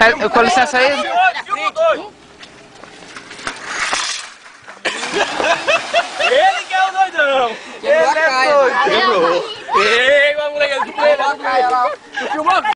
Sai, eu, com licença aí. Ele que é o doidão! Ele é doido! Quebrou! Ei, moleque, é ele lá.